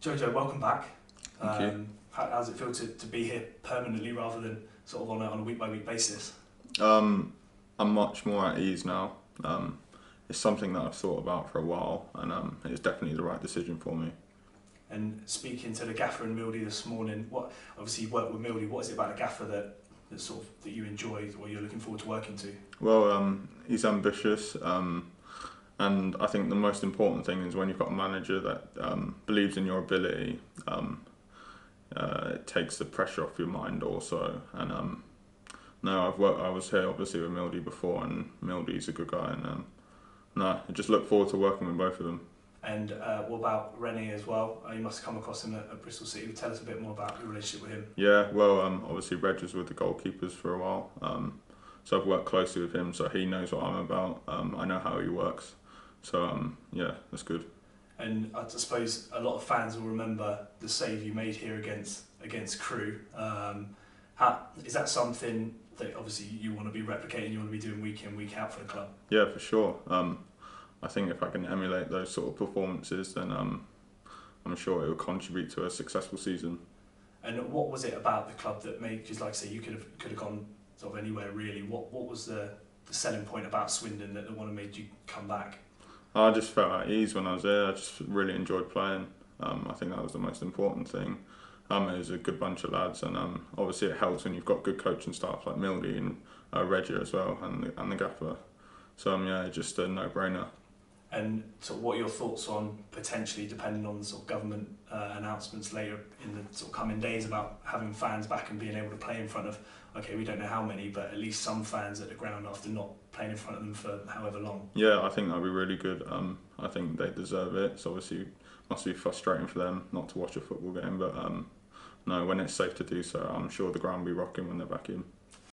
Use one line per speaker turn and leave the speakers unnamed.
Jojo, welcome back.
Thank you.
Um, how, how's it feel to, to be here permanently rather than sort of on a, on a week by week basis?
Um, I'm much more at ease now. Um, it's something that I've thought about for a while, and um, it's definitely the right decision for me.
And speaking to the gaffer and Mildy this morning, what obviously you work with Mildy. What is it about the gaffer that, that sort of that you enjoy or you're looking forward to working to?
Well, um, he's ambitious, um, and I think the most important thing is when you've got a manager that um, believes in your ability, um, uh, it takes the pressure off your mind also. And um, no, I've worked. I was here obviously with Mildy before, and Mildy's a good guy, and um, no, I just look forward to working with both of them.
And uh, what about Rennie as well? Uh, you must have come across him at, at Bristol City. Tell us a bit more about your relationship with him.
Yeah, well, um, obviously Reg was with the goalkeepers for a while, um, so I've worked closely with him, so he knows what I'm about. Um, I know how he works, so um, yeah, that's good.
And I suppose a lot of fans will remember the save you made here against against Crewe. Um, how, is that something that obviously you want to be replicating? You want to be doing week in week out for the club?
Yeah, for sure. Um, I think if I can emulate those sort of performances, then um, I'm sure it will contribute to a successful season.
And what was it about the club that made? Because like I say, you could have could have gone sort of anywhere really. What what was the, the selling point about Swindon that the one made you come back?
I just felt at ease when I was there. I just really enjoyed playing. Um, I think that was the most important thing. Um, it was a good bunch of lads, and um, obviously it helps when you've got good coaching staff like Mildy and uh, Reggie as well, and the, and the gaffer. So um, yeah, just a no-brainer.
And sort of what your thoughts on potentially, depending on the sort of government uh, announcements later in the sort of coming days about having fans back and being able to play in front of, okay, we don't know how many, but at least some fans at the ground after not playing in front of them for however long.
Yeah, I think that'd be really good. Um, I think they deserve it. It's obviously must be frustrating for them not to watch a football game, but um, no, when it's safe to do so, I'm sure the ground will be rocking when they're back in.